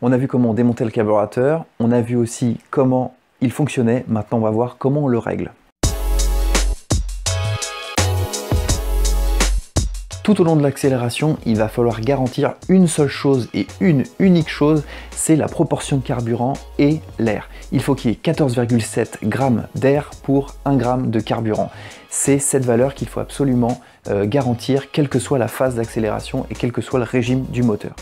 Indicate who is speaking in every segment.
Speaker 1: On a vu comment on démontait le carburateur, on a vu aussi comment il fonctionnait, maintenant on va voir comment on le règle. Tout au long de l'accélération, il va falloir garantir une seule chose et une unique chose, c'est la proportion de carburant et l'air. Il faut qu'il y ait 14,7 grammes d'air pour 1 gramme de carburant. C'est cette valeur qu'il faut absolument euh, garantir, quelle que soit la phase d'accélération et quel que soit le régime du moteur.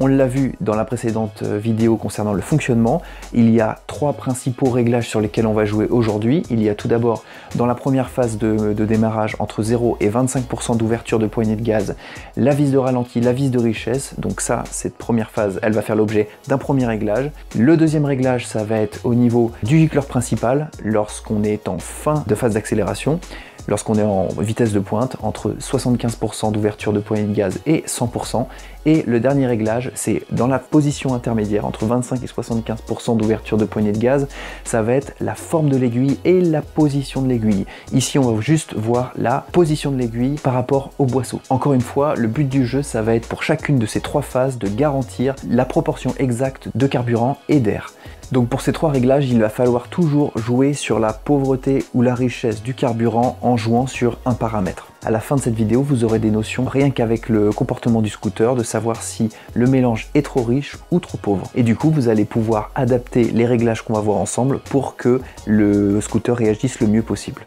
Speaker 1: On l'a vu dans la précédente euh, vidéo concernant le fonctionnement, il y a trois principaux réglages sur lesquels on va jouer aujourd'hui. Il y a tout d'abord dans la première phase de, démarrage entre 0 et 25% d'ouverture de poignée de gaz, la vis de ralenti, la vis de richesse. Donc ça, cette première phase, elle va faire l'objet d'un premier réglage. Le deuxième réglage, ça va être au niveau du gicleur principal lorsqu'on est en fin de phase d'accélération lorsqu'on est en vitesse de pointe, entre 75% d'ouverture de poignée de gaz et 100%. Et le dernier réglage, c'est dans la position intermédiaire, entre 25 et 75% d'ouverture de poignée de gaz, ça va être la forme de l'aiguille et la position de l'aiguille. Ici, on va juste voir la position de l'aiguille par rapport au boisseau. Encore une fois, le but du jeu, ça va être pour chacune de ces trois phases de garantir la proportion exacte de carburant et d'air. Donc pour ces trois réglages, il va falloir toujours jouer sur la pauvreté ou la richesse du carburant en jouant sur un paramètre. À la fin de cette vidéo, vous aurez des notions rien qu'avec le comportement du scooter de savoir si le mélange est trop riche ou trop pauvre. Et du coup, vous allez pouvoir adapter les réglages qu'on va voir ensemble pour que le scooter réagisse le mieux possible.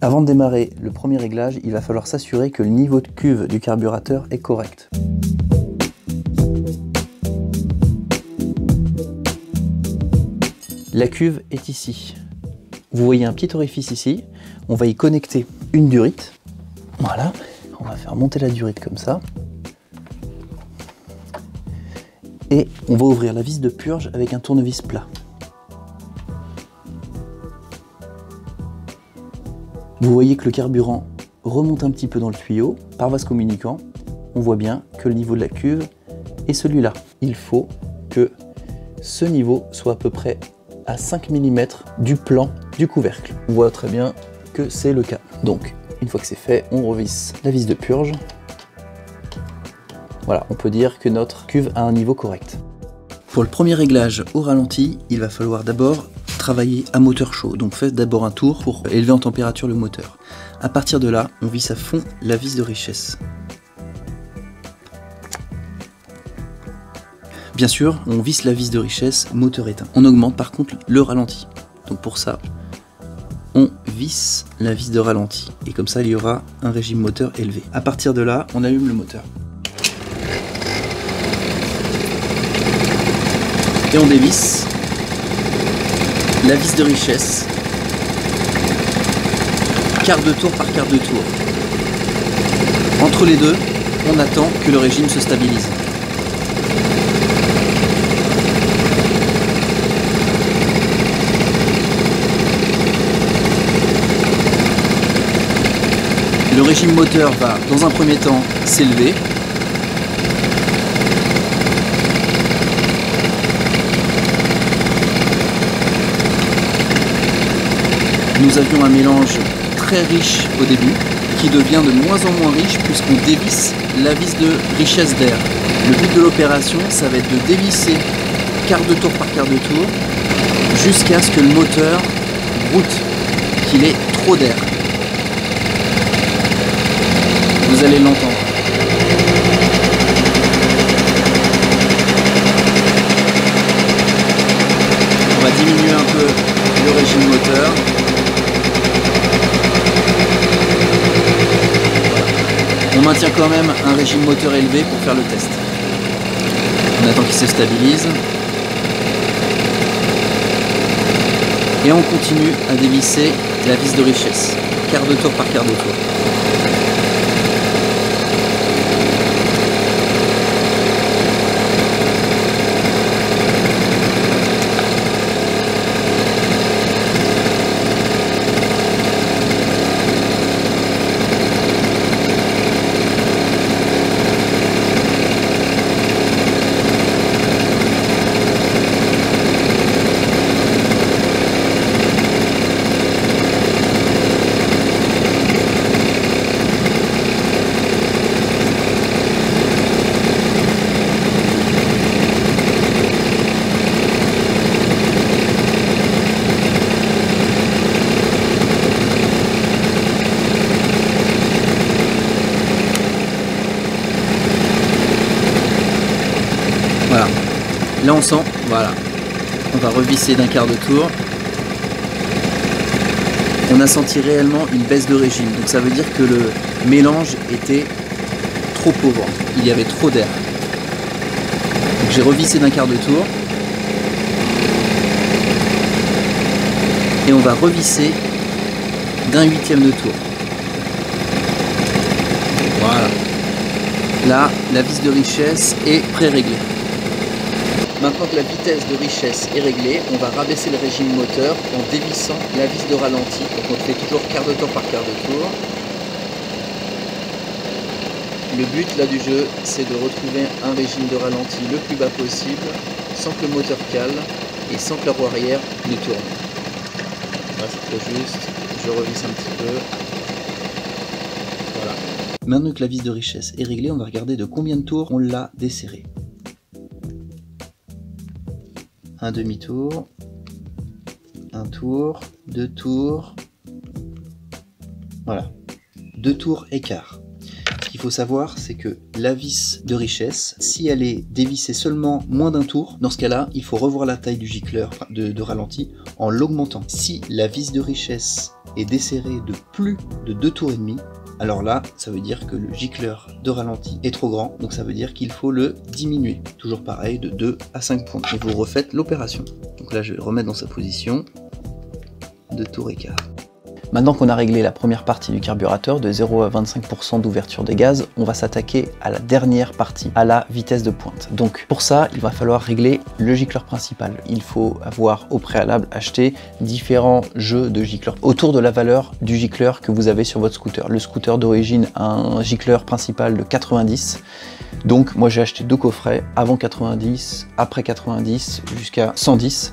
Speaker 1: Avant de démarrer le premier réglage, il va falloir s'assurer que le niveau de cuve du carburateur est correct. La cuve est ici. Vous voyez un petit orifice ici. On va y connecter une durite. Voilà. On va faire monter la durite comme ça. Et on va ouvrir la vis de purge avec un tournevis plat. Vous voyez que le carburant remonte un petit peu dans le tuyau par vase communicant. On voit bien que le niveau de la cuve est celui-là. Il faut que ce niveau soit à peu près à 5 mm du plan du couvercle. On voit très bien c'est le cas. Donc, une fois que c'est fait, on revisse la vis de purge. Voilà, on peut dire que notre cuve a un niveau correct. Pour le premier réglage au ralenti, il va falloir d'abord travailler à moteur chaud. Donc faites d'abord un tour pour élever en température le moteur. À partir de là, on visse à fond la vis de richesse. Bien sûr, on visse la vis de richesse, moteur éteint. On augmente par contre le ralenti. Donc pour ça, on visse la vis de ralenti. Et comme ça, il y aura un régime moteur élevé. À partir de là, on allume le moteur. Et on dévisse la vis de richesse. Quart de tour par quart de tour. Entre les deux, on attend que le régime se stabilise. Le régime moteur va dans un premier temps s'élever. Nous avions un mélange très riche au début qui devient de moins en moins riche puisqu'on dévisse la vis de richesse d'air. Le but de l'opération, ça va être de dévisser quart de tour par quart de tour jusqu'à ce que le moteur route, qu'il ait trop d'air. Vous allez l'entendre. On va diminuer un peu le régime moteur. On maintient quand même un régime moteur élevé pour faire le test. On attend qu'il se stabilise. Et on continue à dévisser la vis de richesse, quart de tour par quart de tour.
Speaker 2: Là on sent, voilà. On va revisser d'un quart de tour. On a senti réellement une baisse de régime. Donc ça veut dire que le mélange était trop pauvre. Il y avait trop d'air. Donc j'ai revissé d'un quart de tour. Et on va revisser d'un huitième de tour. Voilà. Là, la vis de richesse est pré-réglée. Maintenant que la vitesse de richesse est réglée, on va rabaisser le régime moteur en dévissant la vis de ralenti. Donc on fait toujours quart de tour par quart de tour. Le but là du jeu, c'est de retrouver un régime de ralenti le plus bas possible, sans que le moteur cale et sans que la roue arrière ne tourne. Là c'est trop juste, je revisse un petit peu. Voilà. Maintenant que la vis de richesse est réglée, on va regarder de combien de tours on l'a desserré. Un demi-tour, un tour, deux tours, voilà, deux tours écart. Ce qu'il faut savoir, c'est que la vis de richesse, si elle est dévissée seulement moins d'un tour, dans ce cas-là, il faut revoir la taille du gicleur de, de ralenti en l'augmentant. Si la vis de richesse est desserrée de plus de deux tours et demi, alors là, ça veut dire que le gicleur de ralenti est trop grand, donc ça veut dire qu'il faut le diminuer. Toujours pareil, de 2 à 5 points. Et vous refaites l'opération. Donc là, je vais le remettre dans sa position de tour quart. Maintenant qu'on a réglé la première partie du carburateur de 0 à 25% d'ouverture des gaz, on va s'attaquer à la dernière partie, à la vitesse de pointe. Donc pour ça, il va falloir régler le gicleur principal. Il faut avoir au préalable acheté différents jeux de gicleurs autour de la valeur du gicleur que vous avez sur votre scooter. Le scooter d'origine a un gicleur principal de 90. Donc moi j'ai acheté deux coffrets, avant 90, après 90, jusqu'à 110.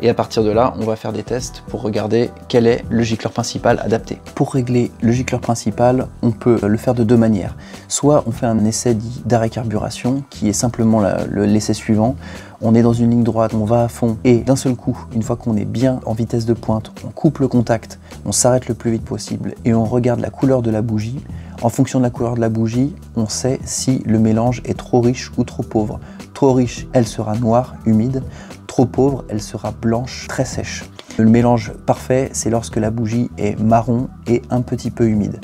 Speaker 2: Et à partir de là, on va faire des tests pour regarder quel est le gicleur principal adapté. Pour régler le gicleur principal, on peut le faire de deux manières. Soit on fait un essai d'arrêt carburation, qui est simplement l'essai suivant. On est dans une ligne droite, on va à fond, et d'un seul coup, une fois qu'on est bien en vitesse de pointe, on coupe le contact, on s'arrête le plus vite possible, et on regarde la couleur de la bougie. En fonction de la couleur de la bougie, on sait si le mélange est trop riche ou trop pauvre. Trop riche, elle sera noire, humide trop pauvre, elle sera blanche, très sèche. Le mélange parfait, c'est lorsque la bougie est marron et un petit peu humide.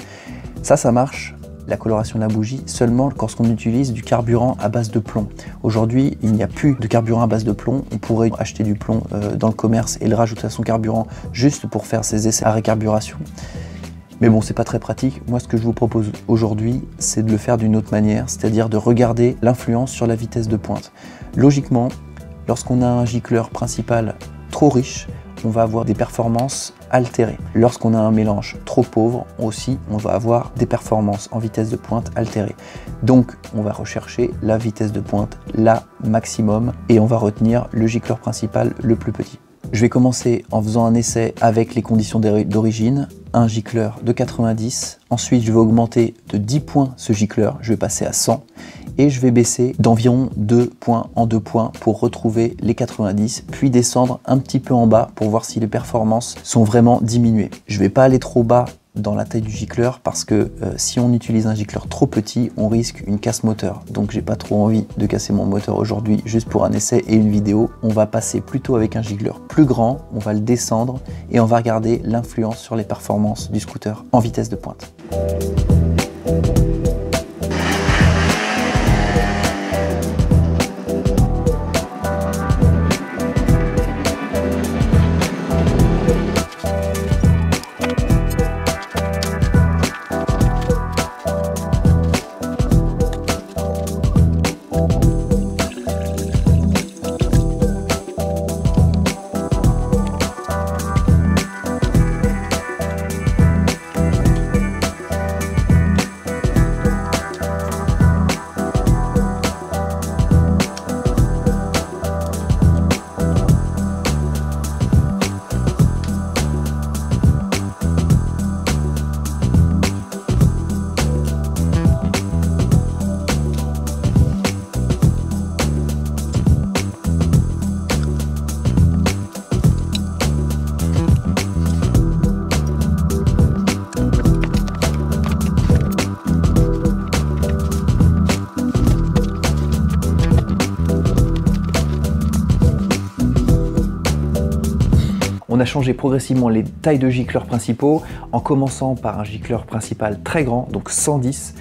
Speaker 2: Ça, ça marche la coloration de la bougie seulement lorsqu'on utilise du carburant à base de plomb. Aujourd'hui, il n'y a plus de carburant à base de plomb. On pourrait acheter du plomb euh, dans le commerce et le rajouter à son carburant juste pour faire ses essais à récarburation. Mais bon, c'est pas très pratique. Moi, ce que je vous propose aujourd'hui, c'est de le faire d'une autre manière, c'est-à-dire de regarder l'influence sur la vitesse de pointe. Logiquement, Lorsqu'on a un gicleur principal trop riche, on va avoir des performances altérées. Lorsqu'on a un mélange trop pauvre, aussi, on va avoir des performances en vitesse de pointe altérées. Donc, on va rechercher la vitesse de pointe, la maximum, et on va retenir le gicleur principal le plus petit. Je vais commencer en faisant un essai avec les conditions d'origine, un gicleur de 90, ensuite je vais augmenter de 10 points ce gicleur, je vais passer à 100, et je vais baisser d'environ 2 points en 2 points pour retrouver les 90, puis descendre un petit peu en bas pour voir si les performances sont vraiment diminuées. Je vais pas aller trop bas dans la taille du gicleur parce que euh, si on utilise un gicleur trop petit, on risque une casse moteur. Donc j'ai pas trop envie de casser mon moteur aujourd'hui juste pour un essai et une vidéo. On va passer plutôt avec un gicleur plus grand, on va le descendre et on va regarder l'influence sur les performances du scooter en vitesse de pointe.
Speaker 1: On a changé progressivement les tailles de gicleurs principaux en commençant par un gicleur principal très grand, donc 110.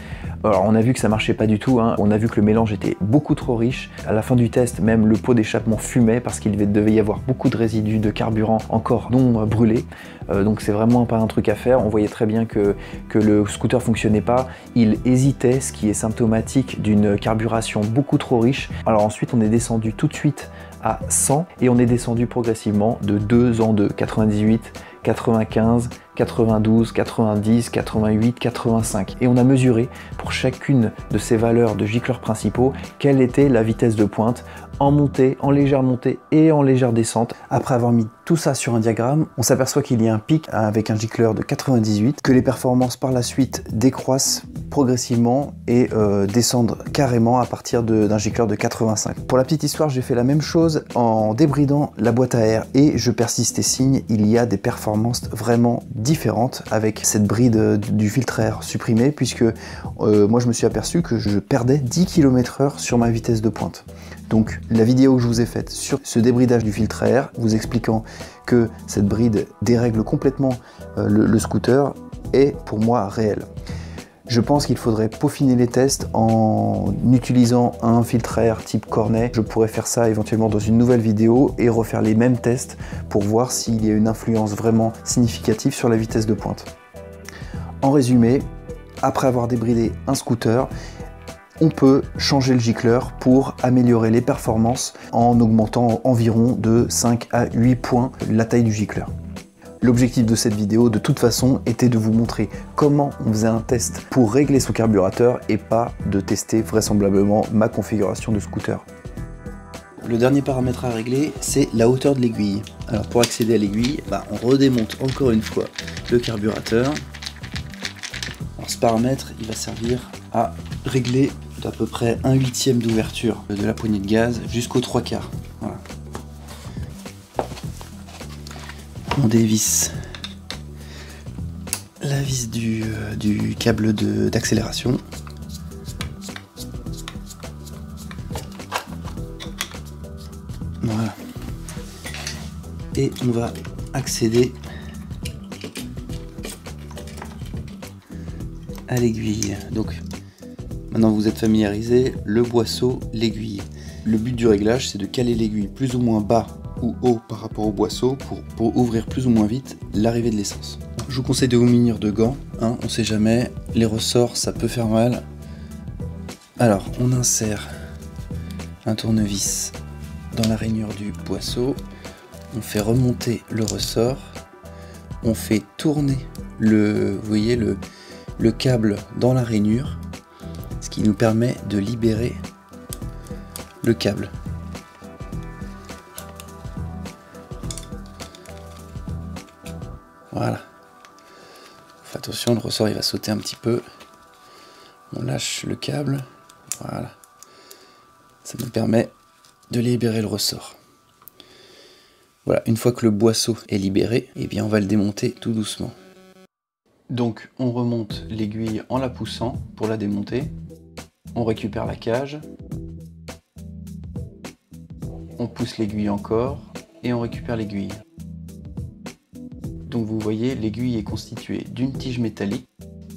Speaker 1: Alors on a vu que ça marchait pas du tout, hein. on a vu que le mélange était beaucoup trop riche. À la fin du test, même le pot d'échappement fumait parce qu'il devait y avoir beaucoup de résidus de carburant encore non brûlés. Euh, donc c'est vraiment pas un truc à faire. On voyait très bien que, que le scooter fonctionnait pas. Il hésitait, ce qui est symptomatique d'une carburation beaucoup trop riche. Alors ensuite on est descendu tout de suite à 100 et on est descendu progressivement de 2 en 2, 98, 95, 92, 90, 88, 85. Et on a mesuré pour chacune de ces valeurs de gicleurs principaux quelle était la vitesse de pointe en montée, en légère montée et en légère descente. Après avoir mis tout ça sur un diagramme, on s'aperçoit qu'il y a un pic avec un gicleur de 98, que les performances par la suite décroissent progressivement et euh, descendent carrément à partir d'un gicleur de 85. Pour la petite histoire, j'ai fait la même chose en débridant la boîte à air et je persiste et signe, il y a des performances vraiment différentes avec cette bride du filtre air supprimé puisque euh, moi je me suis aperçu que je perdais 10 km/h sur ma vitesse de pointe. Donc la vidéo que je vous ai faite sur ce débridage du filtre air, vous expliquant que cette bride dérègle complètement euh, le, scooter, est pour moi réelle. Je pense qu'il faudrait peaufiner les tests en utilisant un filtre air type cornet. Je pourrais faire ça éventuellement dans une nouvelle vidéo et refaire les mêmes tests pour voir s'il y a une influence vraiment significative sur la vitesse de pointe. En résumé, après avoir débridé un scooter, on peut changer le gicleur pour améliorer les performances en augmentant environ de 5 à 8 points la taille du gicleur. L'objectif de cette vidéo, de toute façon, était de vous montrer comment on faisait un test pour régler son carburateur et pas de tester vraisemblablement ma configuration de scooter.
Speaker 2: Le dernier paramètre à régler, c'est la hauteur de l'aiguille. Alors pour accéder à l'aiguille, bah, on redémonte encore une fois le carburateur. ce paramètre, il va servir à régler d'à peu près un huitième d'ouverture de la poignée de gaz jusqu'aux trois quarts. On dévisse la vis du, euh, câble d'accélération. Voilà. Et on va accéder à l'aiguille. Donc Maintenant vous êtes familiarisé, le boisseau, l'aiguille. Le but du réglage, c'est de caler l'aiguille plus ou moins bas ou haut par rapport au boisseau pour, ouvrir plus ou moins vite l'arrivée de l'essence. Je vous conseille de vous munir de gants, hein, on sait jamais, les ressorts ça peut faire mal. Alors on insère un tournevis dans la rainure du boisseau, on fait remonter le ressort, on fait tourner le, câble dans la rainure qui nous permet de libérer le câble. Voilà. Attention, le ressort il va sauter un petit peu. On lâche le câble. Voilà. Ça nous permet de libérer le ressort. Voilà, une fois que le boisseau est libéré, eh bien on va le démonter tout doucement. Donc on remonte l'aiguille en la poussant pour la démonter. On récupère la cage. On pousse l'aiguille encore et on récupère l'aiguille. Donc vous voyez, l'aiguille est constituée d'une tige métallique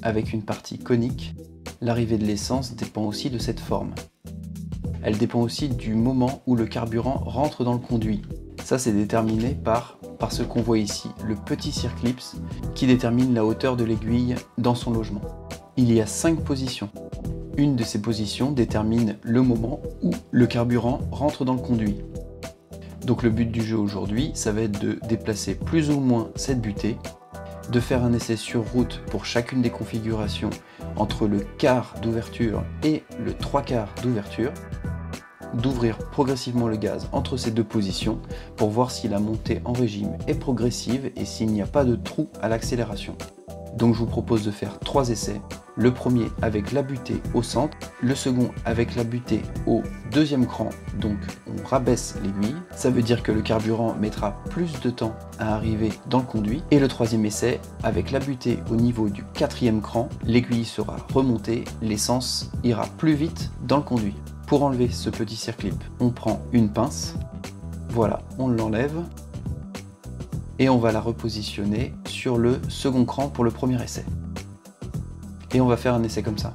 Speaker 2: avec une partie conique. L'arrivée de l'essence dépend aussi de cette forme. Elle dépend aussi du moment où le carburant rentre dans le conduit. Ça c'est déterminé par, par ce qu'on voit ici, le petit circlips qui détermine la hauteur de l'aiguille dans son logement. Il y a 5 positions. Une de ces positions détermine le moment où le carburant rentre dans le conduit. Donc le but du jeu aujourd'hui, ça va être de déplacer plus ou moins cette butée, de faire un essai sur route pour chacune des configurations entre le quart d'ouverture et le trois quarts d'ouverture, d'ouvrir progressivement le gaz entre ces deux positions pour voir si la montée en régime est progressive et s'il n'y a pas de trou à l'accélération. Donc je vous propose de faire trois essais. Le premier avec la butée au centre, le second avec la butée au deuxième cran, donc on rabaisse l'aiguille, ça veut dire que le carburant mettra plus de temps à arriver dans le conduit, et le troisième essai avec la butée au niveau du quatrième cran, l'aiguille sera remontée, l'essence ira plus vite dans le conduit. Pour enlever ce petit circlip, on prend une pince, voilà, on l'enlève,
Speaker 1: et on va la repositionner sur le second cran pour le premier essai. Et on va faire un essai comme ça.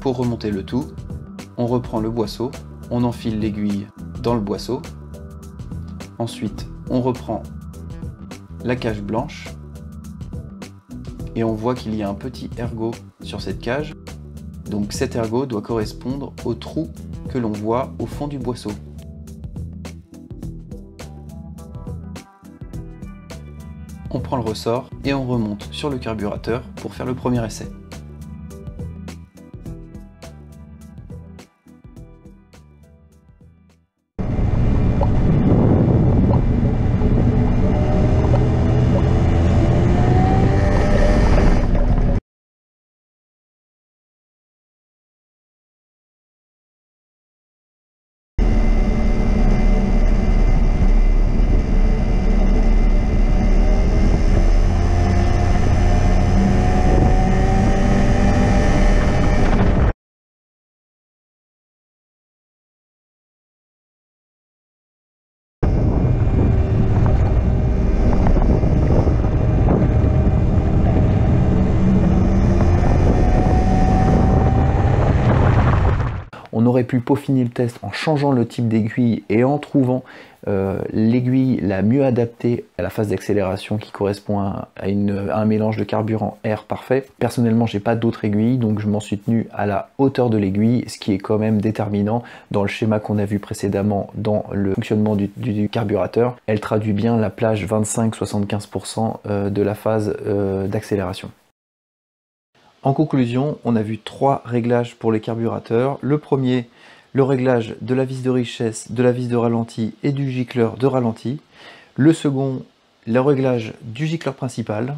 Speaker 1: Pour remonter le tout, on reprend le boisseau, on enfile l'aiguille dans le boisseau. Ensuite, on reprend la cage blanche et on voit qu'il y a un petit ergot sur cette cage. Donc cet ergot doit correspondre au trou que l'on voit au fond du boisseau. On prend le ressort et on remonte sur le carburateur pour faire le premier essai.
Speaker 2: Aurait pu peaufiner le test en changeant le type d'aiguille et en trouvant euh, l'aiguille la mieux adaptée à la phase d'accélération qui correspond à, un mélange de carburant air parfait. Personnellement, j'ai pas d'autre aiguille, donc je m'en suis tenu à la hauteur de l'aiguille, ce qui est quand même déterminant dans le schéma qu'on a vu précédemment dans le fonctionnement du, carburateur. Elle traduit bien la plage 25-75% euh, de la phase euh, d'accélération. En conclusion, on a vu trois réglages pour les carburateurs. Le premier, le réglage de la vis de richesse, de la vis de ralenti et du gicleur de ralenti. Le second, le réglage du gicleur principal.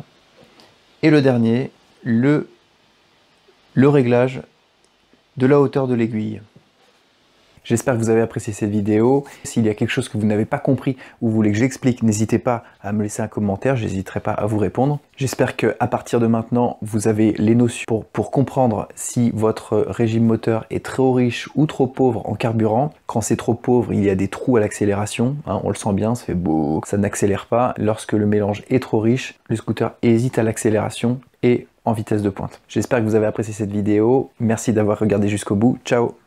Speaker 2: Et le dernier, le, réglage de la hauteur de l'aiguille. J'espère que vous avez apprécié cette vidéo. S'il y a quelque chose que vous n'avez pas compris ou vous voulez que j'explique, n'hésitez pas à me laisser un commentaire, j'hésiterai pas à vous répondre. J'espère qu'à partir de maintenant, vous avez les notions pour, comprendre si votre régime moteur est trop riche ou trop pauvre en carburant. Quand c'est trop pauvre, il y a des trous à l'accélération, hein, on le sent bien, ça fait beau, ça n'accélère pas. Lorsque le mélange est trop riche, le scooter hésite à l'accélération et en vitesse de pointe. J'espère que vous avez apprécié cette vidéo. Merci d'avoir regardé jusqu'au bout. Ciao